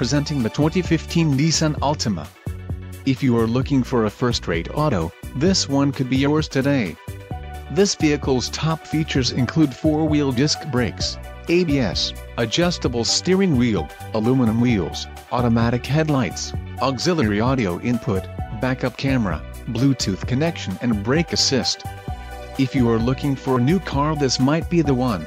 presenting the 2015 Nissan Altima. If you are looking for a first-rate auto, this one could be yours today. This vehicle's top features include four-wheel disc brakes, ABS, adjustable steering wheel, aluminum wheels, automatic headlights, auxiliary audio input, backup camera, Bluetooth connection and brake assist. If you are looking for a new car this might be the one.